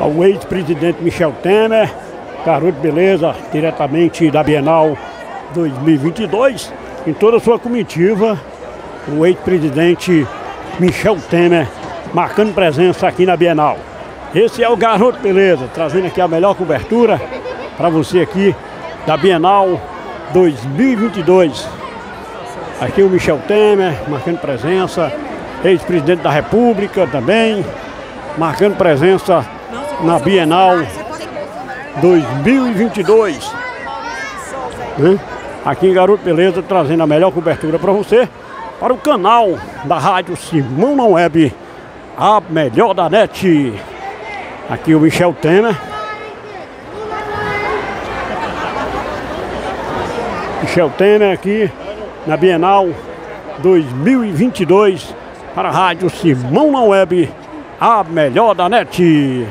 ao ex-presidente Michel Temer, garoto beleza, diretamente da Bienal 2022, em toda a sua comitiva, o ex-presidente Michel Temer marcando presença aqui na Bienal. Esse é o Garoto Beleza, trazendo aqui a melhor cobertura para você aqui da Bienal 2022. Aqui o Michel Temer marcando presença, ex-presidente da República também, marcando presença na Bienal 2022. Né? Aqui em Garoto Beleza, trazendo a melhor cobertura para você, para o canal da Rádio Simão na Web, a melhor da net. Aqui o Michel Temer. Michel Temer aqui na Bienal 2022 para a Rádio Simão na Web, a melhor da net.